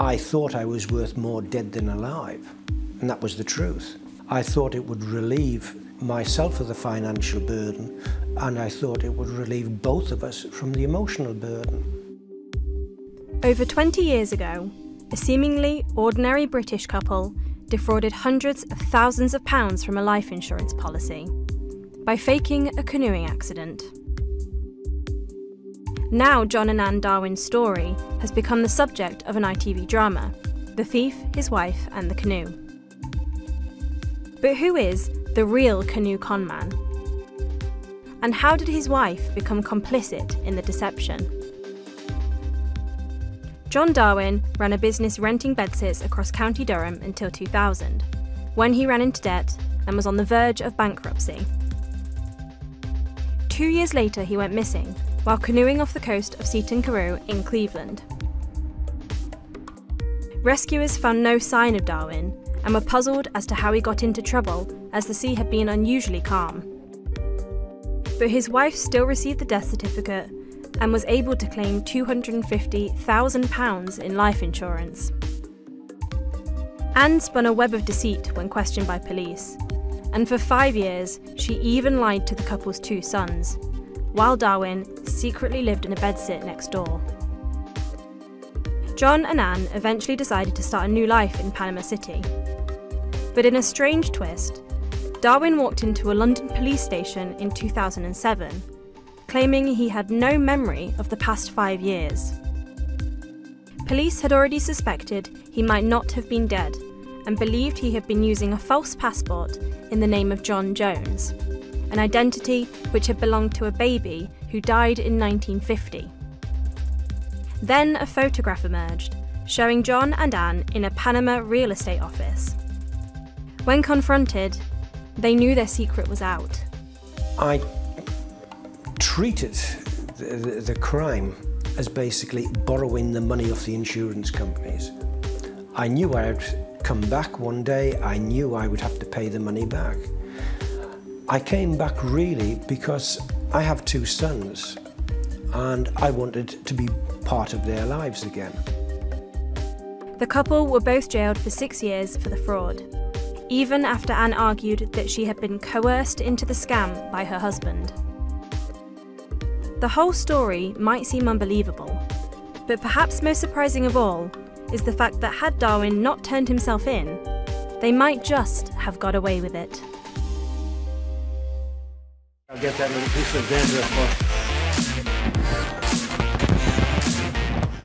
I thought I was worth more dead than alive, and that was the truth. I thought it would relieve myself of the financial burden, and I thought it would relieve both of us from the emotional burden. Over 20 years ago, a seemingly ordinary British couple defrauded hundreds of thousands of pounds from a life insurance policy by faking a canoeing accident. Now, John and Anne Darwin's story has become the subject of an ITV drama The Thief, His Wife, and the Canoe. But who is the real canoe conman? And how did his wife become complicit in the deception? John Darwin ran a business renting bedsits across County Durham until 2000, when he ran into debt and was on the verge of bankruptcy. Two years later, he went missing while canoeing off the coast of Seaton Carew in Cleveland. Rescuers found no sign of Darwin and were puzzled as to how he got into trouble as the sea had been unusually calm. But his wife still received the death certificate and was able to claim £250,000 in life insurance. Anne spun a web of deceit when questioned by police, and for five years she even lied to the couple's two sons, while Darwin secretly lived in a bedsit next door. John and Anne eventually decided to start a new life in Panama City. But in a strange twist, Darwin walked into a London police station in 2007, claiming he had no memory of the past five years. Police had already suspected he might not have been dead and believed he had been using a false passport in the name of John Jones an identity which had belonged to a baby who died in 1950. Then a photograph emerged, showing John and Anne in a Panama real estate office. When confronted, they knew their secret was out. I treated the, the, the crime as basically borrowing the money off the insurance companies. I knew I'd come back one day, I knew I would have to pay the money back. I came back really because I have two sons and I wanted to be part of their lives again. The couple were both jailed for six years for the fraud, even after Anne argued that she had been coerced into the scam by her husband. The whole story might seem unbelievable, but perhaps most surprising of all is the fact that had Darwin not turned himself in, they might just have got away with it. I'll get that little piece of dandruff off.